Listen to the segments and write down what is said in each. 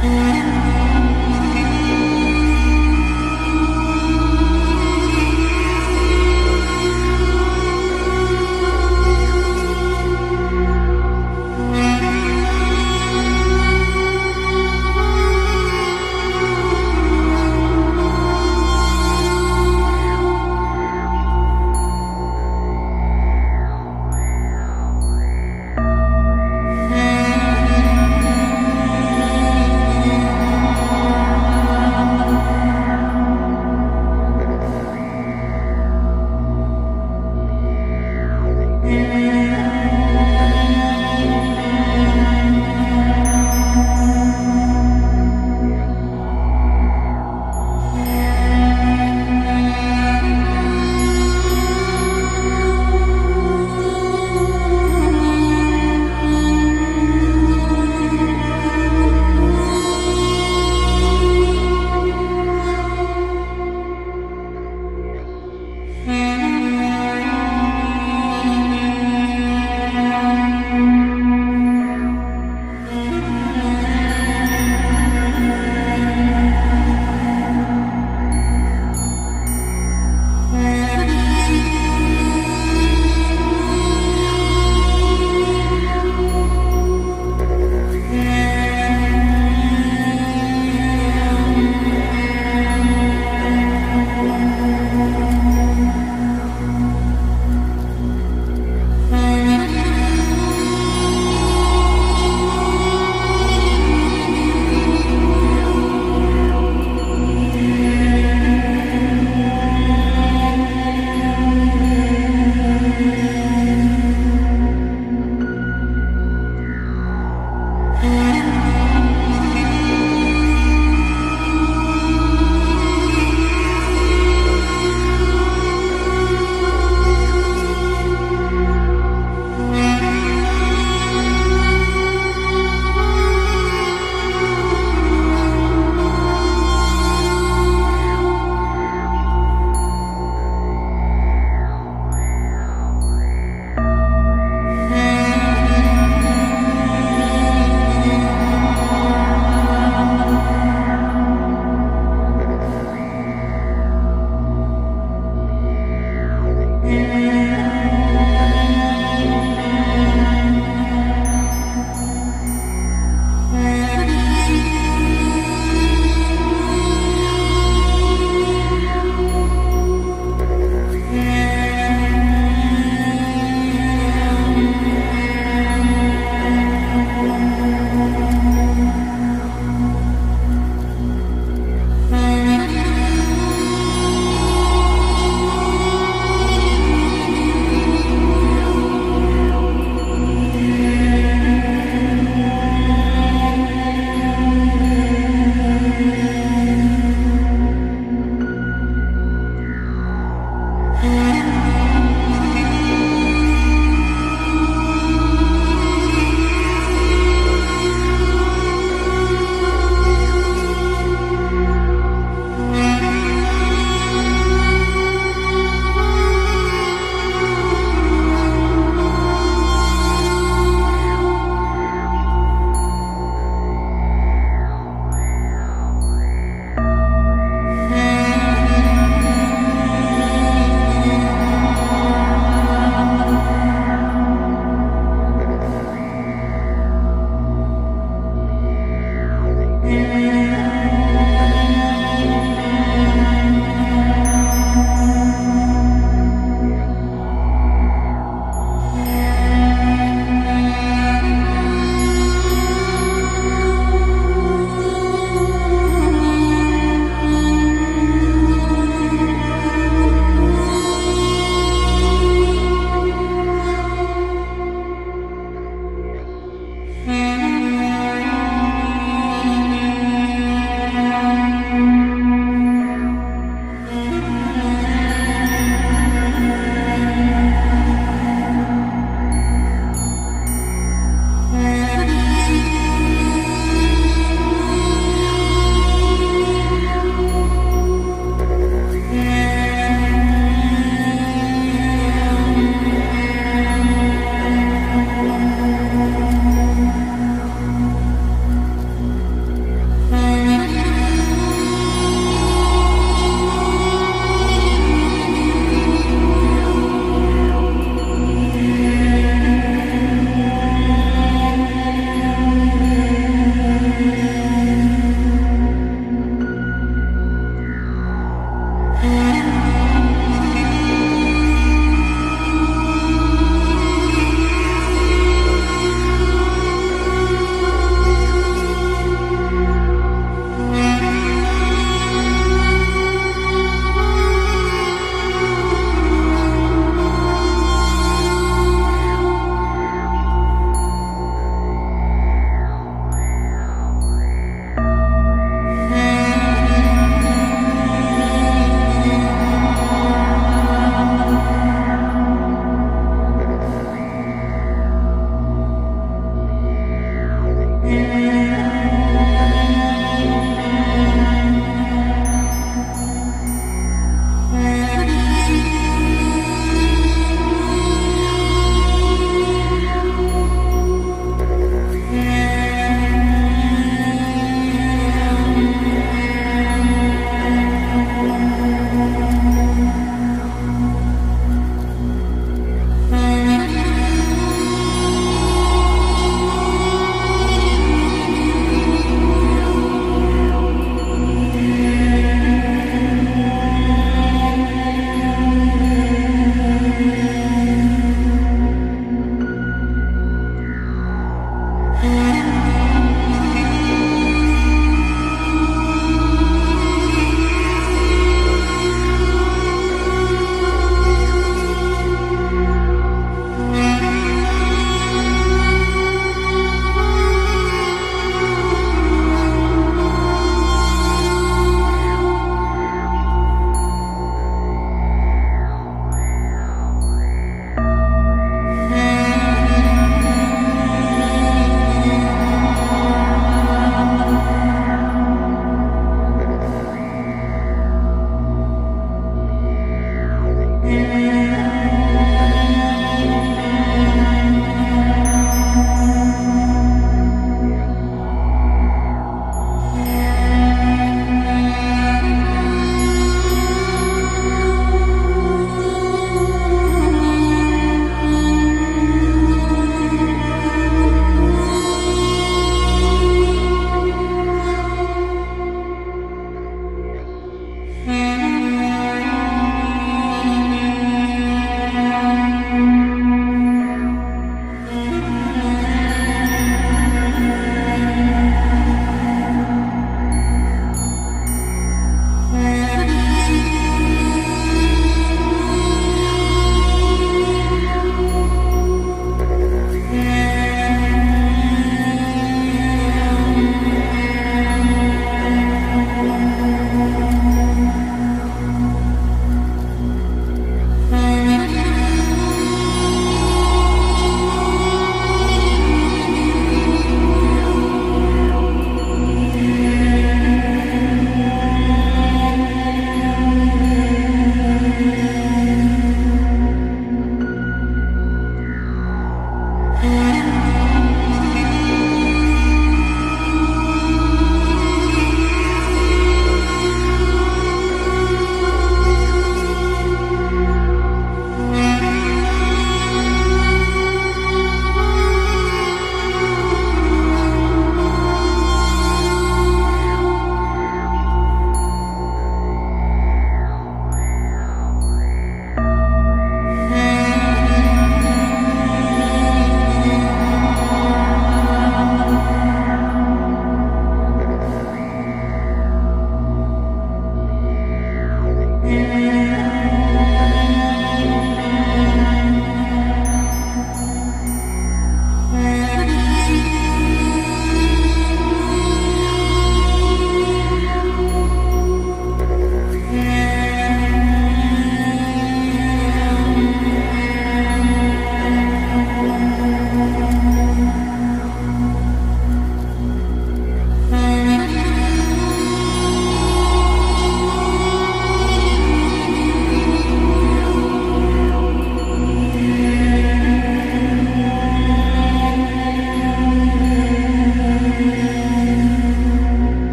Mm-hmm.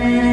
Amen.